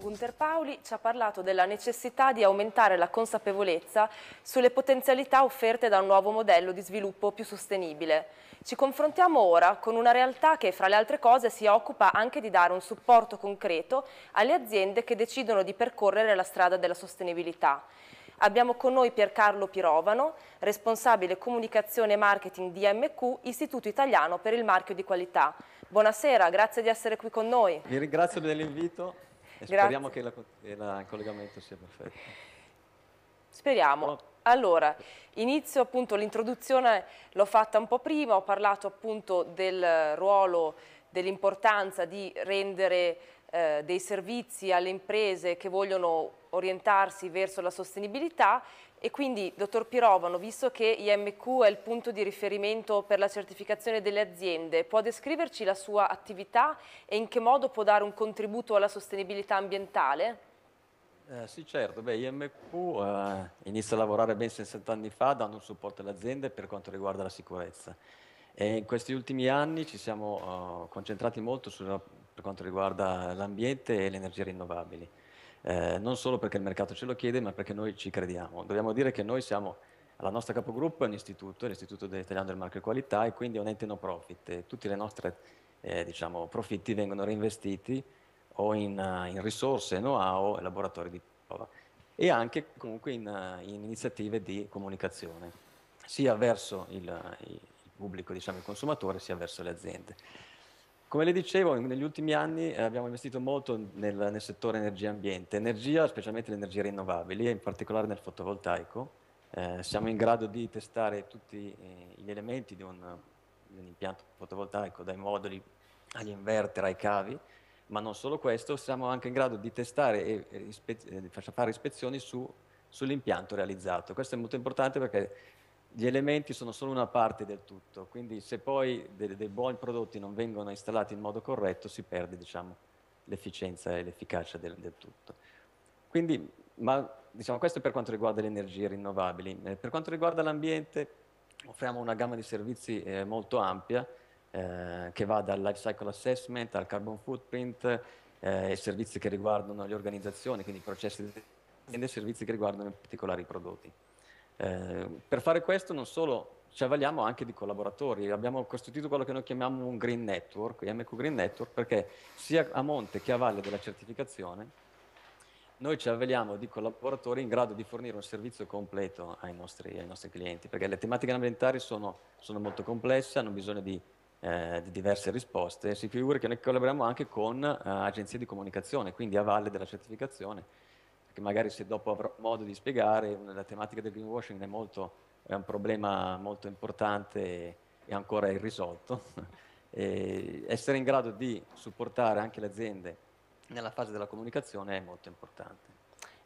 Gunther Paoli ci ha parlato della necessità di aumentare la consapevolezza sulle potenzialità offerte da un nuovo modello di sviluppo più sostenibile. Ci confrontiamo ora con una realtà che, fra le altre cose, si occupa anche di dare un supporto concreto alle aziende che decidono di percorrere la strada della sostenibilità. Abbiamo con noi Piercarlo Pirovano, responsabile comunicazione e marketing di MQ, Istituto Italiano per il Marchio di Qualità. Buonasera, grazie di essere qui con noi. Vi ringrazio dell'invito e speriamo che, il collegamento sia perfetto. Speriamo. Allora, inizio appunto l'introduzione, l'ho fatta un po' prima, ho parlato appunto del ruolo, dell'importanza di rendere eh, dei servizi alle imprese che vogliono orientarsi verso la sostenibilità e quindi, dottor Pirovano, visto che IMQ è il punto di riferimento per la certificazione delle aziende, può descriverci la sua attività e in che modo può dare un contributo alla sostenibilità ambientale? Eh, sì, certo. Beh, IMQ eh, inizia a lavorare ben 60 anni fa dando un supporto alle aziende per quanto riguarda la sicurezza. E in questi ultimi anni ci siamo uh, concentrati molto sulla, per quanto riguarda l'ambiente e le energie rinnovabili eh, non solo perché il mercato ce lo chiede, ma perché noi ci crediamo. Dobbiamo dire che noi siamo, la nostra capogruppo è un istituto, l'Istituto Italiano del Marchio Qualità, e quindi è un ente no profit. E tutti i nostri eh, diciamo, profitti vengono reinvestiti o in, uh, in risorse, know-how e laboratori di prova e anche comunque in, uh, in, iniziative di comunicazione, sia verso il, il pubblico, diciamo il consumatore, sia verso le aziende. Come le dicevo, negli ultimi anni eh, abbiamo investito molto nel, nel settore energia e ambiente, energia, specialmente le energie rinnovabili, e in particolare nel fotovoltaico. Eh, siamo in grado di testare tutti eh, gli elementi di un, di un, impianto fotovoltaico, dai moduli agli inverter, ai cavi, ma non solo questo, siamo anche in grado di testare e, e ispe- eh, fare ispezioni su, sull'impianto realizzato. Questo è molto importante perché gli elementi sono solo una parte del tutto, quindi se poi dei, dei buoni prodotti non vengono installati in modo corretto si perde diciamo, l'efficienza e l'efficacia del, del, tutto. Quindi, ma, diciamo, questo è per quanto riguarda le energie rinnovabili. Eh, per quanto riguarda l'ambiente offriamo una gamma di servizi eh, molto ampia eh, che va dal life cycle assessment al carbon footprint, eh, servizi che riguardano le organizzazioni, quindi i processi di e servizi che riguardano in particolare i prodotti. Eh, per fare questo non solo ci avvaliamo anche di collaboratori, abbiamo costituito quello che noi chiamiamo un Green Network, MQ Green Network, perché sia a monte che a valle della certificazione noi ci avvaliamo di collaboratori in grado di fornire un servizio completo ai nostri, ai nostri clienti, perché le tematiche ambientali sono, sono molto complesse, hanno bisogno di, eh, di, diverse risposte. Si figuri che noi collaboriamo anche con eh, agenzie di comunicazione, quindi a valle della certificazione, che magari se dopo avrò modo di spiegare, la tematica del greenwashing è, molto, è un problema molto importante e, ancora irrisolto. e essere in grado di supportare anche le aziende nella fase della comunicazione è molto importante.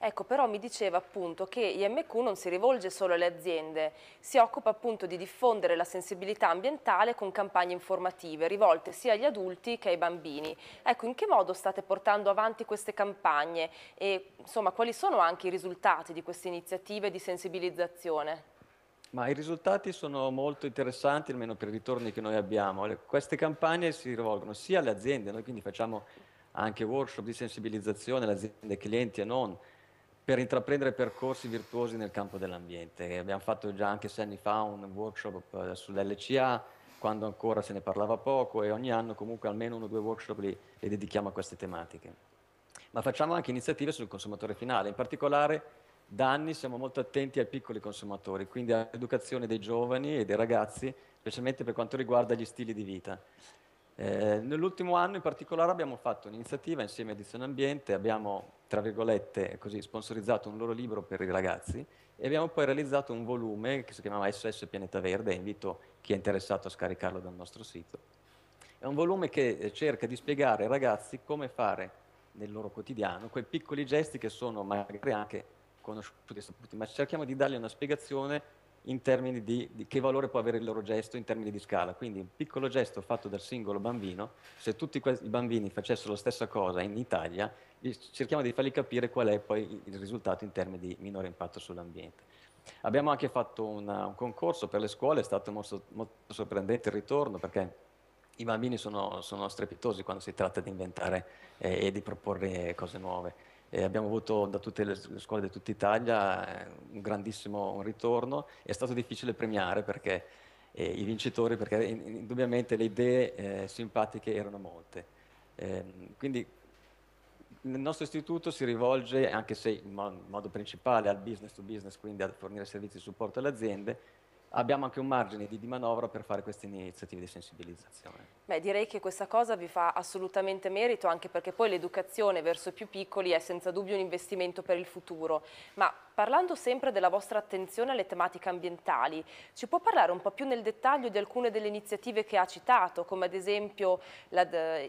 Ecco, però mi diceva appunto che IMQ non si rivolge solo alle aziende, si occupa appunto di diffondere la sensibilità ambientale con campagne informative rivolte sia agli adulti che ai bambini. Ecco, in che modo state portando avanti queste campagne e insomma quali sono anche i risultati di queste iniziative di sensibilizzazione? Ma i risultati sono molto interessanti, almeno per i ritorni che noi abbiamo. Queste campagne si rivolgono sia alle aziende, noi quindi facciamo anche workshop di sensibilizzazione alle aziende clienti e non, per intraprendere percorsi virtuosi nel campo dell'ambiente. Abbiamo fatto già anche sei anni fa un workshop eh, sull'LCA, quando ancora se ne parlava poco e ogni anno comunque almeno uno o due workshop li, li dedichiamo a queste tematiche. Ma facciamo anche iniziative sul consumatore finale, in particolare da anni siamo molto attenti ai piccoli consumatori, quindi all'educazione dei giovani e dei ragazzi, specialmente per quanto riguarda gli stili di vita. Eh, nell'ultimo anno in particolare abbiamo fatto un'iniziativa insieme a Edizione Ambiente, abbiamo tra virgolette così, sponsorizzato un loro libro per i ragazzi e abbiamo poi realizzato un volume che si chiamava SOS Pianeta Verde, invito chi è interessato a scaricarlo dal nostro sito. È un volume che eh, cerca di spiegare ai ragazzi come fare nel loro quotidiano quei piccoli gesti che sono magari anche conosciuti e saputi, ma cerchiamo di dargli una spiegazione in termini di, di, che valore può avere il loro gesto in termini di scala. Quindi un piccolo gesto fatto dal singolo bambino, se tutti i bambini facessero la stessa cosa in Italia, cerchiamo di fargli capire qual è poi il risultato in termini di minore impatto sull'ambiente. Abbiamo anche fatto una, un concorso per le scuole, è stato molto, molto sorprendente il ritorno perché i bambini sono, sono, strepitosi quando si tratta di inventare eh, e di proporre cose nuove. E abbiamo avuto da tutte le scuole di tutta Italia eh, un grandissimo ritorno, è stato difficile premiare perché, eh, i vincitori perché indubbiamente le idee eh, simpatiche erano molte. Ehm, quindi il nostro istituto si rivolge, anche se in modo principale, al business to business, quindi a fornire servizi di supporto alle aziende, abbiamo anche un margine di, di, manovra per fare queste iniziative di sensibilizzazione. Beh, direi che questa cosa vi fa assolutamente merito, anche perché poi l'educazione verso i più piccoli è senza dubbio un investimento per il futuro. Ma parlando sempre della vostra attenzione alle tematiche ambientali, ci può parlare un po' più nel dettaglio di alcune delle iniziative che ha citato, come ad esempio la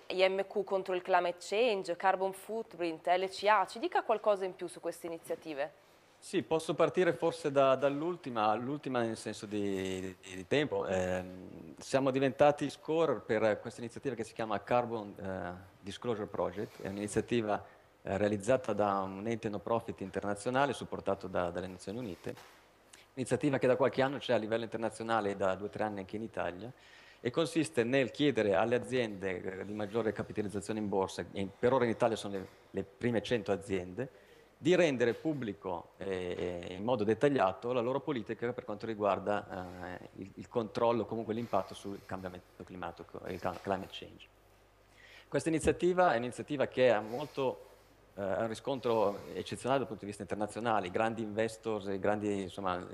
IMQ contro il climate change, carbon footprint, LCA, ci dica qualcosa in più su queste iniziative? Sì, posso partire forse da, dall'ultima, l'ultima nel senso di, di, di tempo. Eh, siamo diventati score per questa iniziativa che si chiama Carbon eh, Disclosure Project, è un'iniziativa eh, realizzata da un ente no profit internazionale supportato da, dalle Nazioni Unite, iniziativa che da qualche anno c'è a livello internazionale e da due o tre anni anche in Italia. E consiste nel chiedere alle aziende eh, di maggiore capitalizzazione in borsa, per ora in Italia sono le, le prime 100 aziende, di rendere pubblico eh, in modo dettagliato la loro politica per quanto riguarda eh, il, il, controllo, comunque l'impatto sul cambiamento climatico e il climate change. Questa iniziativa è un'iniziativa che ha molto eh, un riscontro eccezionale dal punto di vista internazionale, grandi investors, grandi insomma,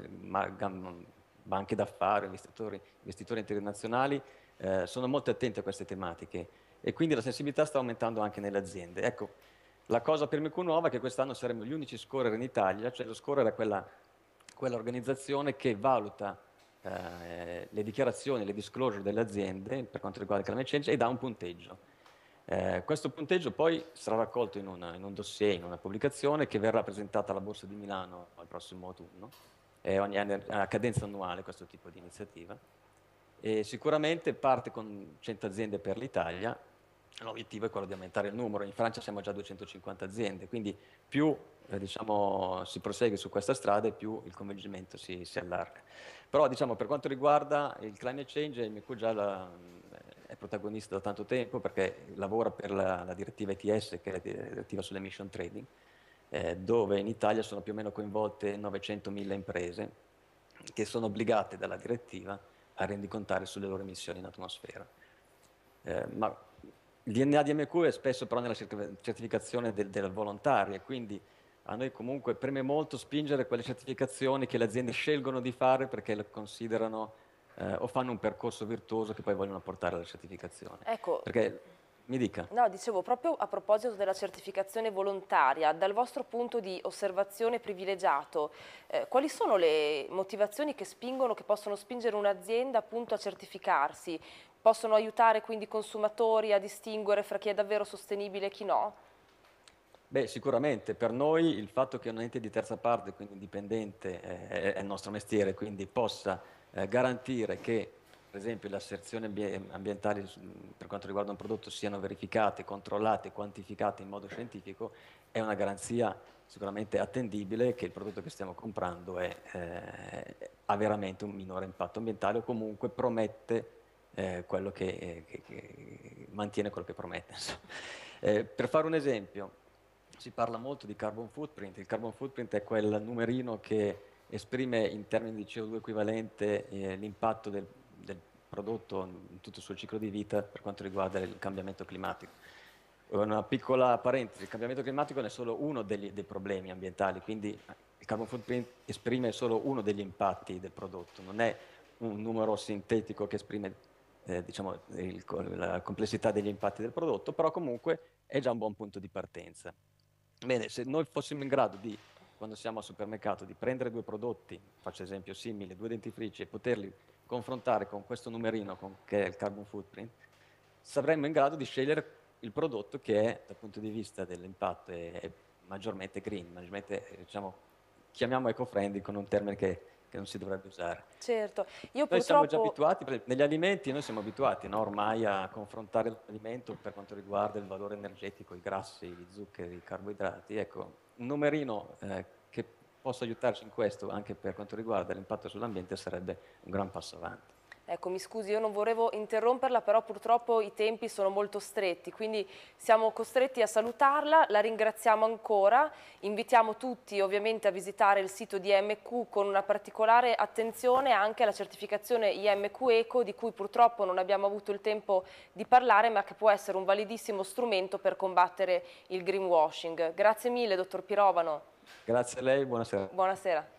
banche d'affari, investitori, investitori internazionali eh, sono molto attenti a queste tematiche e quindi la sensibilità sta aumentando anche nelle aziende. Ecco, la cosa per me nuova è che quest'anno saremo gli unici scorer in Italia, cioè lo scorer è quella, quella organizzazione che valuta eh, le dichiarazioni, le disclosure delle aziende per quanto riguarda il climate change e dà un punteggio. Eh, questo punteggio poi sarà raccolto in, una, in, un dossier, in una pubblicazione che verrà presentata alla Borsa di Milano al prossimo autunno, è ogni anno a cadenza annuale questo tipo di iniziativa. E sicuramente parte con 100 aziende per l'Italia L'obiettivo è quello di aumentare il numero, in Francia siamo già a 250 aziende, quindi più eh, diciamo, si prosegue su questa strada e più il coinvolgimento si, si allarga. Però diciamo, per quanto riguarda il climate change, il MIQ già la, è protagonista da tanto tempo perché lavora per la, la direttiva ETS, che è la direttiva sull'emission trading, eh, dove in Italia sono più o meno coinvolte 900.000 imprese che sono obbligate dalla direttiva a rendicontare sulle loro emissioni in atmosfera. Eh, ma il DNA di MQ è spesso però nella certificazione del, del volontario e quindi a noi comunque preme molto spingere quelle certificazioni che le aziende scelgono di fare perché le considerano eh, o fanno un percorso virtuoso che poi vogliono portare alla certificazione. Ecco. Perché mi dica. No, dicevo proprio a proposito della certificazione volontaria, dal vostro punto di osservazione privilegiato, eh, quali sono le motivazioni che spingono, che possono spingere un'azienda appunto a certificarsi? Possono aiutare quindi i consumatori a distinguere fra chi è davvero sostenibile e chi no? Beh, sicuramente per noi il fatto che un ente di terza parte, quindi indipendente, eh, è il nostro mestiere, quindi possa eh, garantire che per esempio le asserzioni ambientali per quanto riguarda un prodotto siano verificate, controllate, quantificate in modo scientifico, è una garanzia sicuramente attendibile che il prodotto che stiamo comprando è, eh, ha veramente un minore impatto ambientale o comunque promette eh, quello che, che, che, mantiene quello che promette. Eh, per fare un esempio, si parla molto di carbon footprint, il carbon footprint è quel numerino che esprime in termini di CO2 equivalente eh, l'impatto del prodotto in tutto il suo ciclo di vita per quanto riguarda il cambiamento climatico. Una piccola parentesi, il cambiamento climatico è solo uno degli, dei problemi ambientali, quindi il carbon footprint esprime solo uno degli impatti del prodotto, non è un numero sintetico che esprime eh, diciamo, il, la complessità degli impatti del prodotto, però comunque è già un buon punto di partenza. Bene, se noi fossimo in grado di, quando siamo al supermercato, di prendere due prodotti, faccio esempio simile, due dentifrici, e poterli confrontare con questo numerino con, che è il carbon footprint, saremmo in grado di scegliere il prodotto che è, dal punto di vista dell'impatto, è, è maggiormente green, maggiormente, diciamo, chiamiamo eco-friendly con un termine che, che, non si dovrebbe usare. Certo, io noi siamo già abituati, negli alimenti noi siamo abituati no, ormai a confrontare l'alimento per quanto riguarda il valore energetico, i grassi, gli zuccheri, i carboidrati. Ecco, un numerino eh, possa aiutarci in questo anche per quanto riguarda l'impatto sull'ambiente sarebbe un gran passo avanti. Ecco, mi scusi, io non volevo interromperla, però purtroppo i tempi sono molto stretti, quindi siamo costretti a salutarla, la ringraziamo ancora, invitiamo tutti ovviamente a visitare il sito di IMQ con una particolare attenzione anche alla certificazione IMQ Eco, di cui purtroppo non abbiamo avuto il tempo di parlare, ma che può essere un validissimo strumento per combattere il greenwashing. Grazie mille, dottor Pirovano. Grazie a lei, buonasera. Buonasera.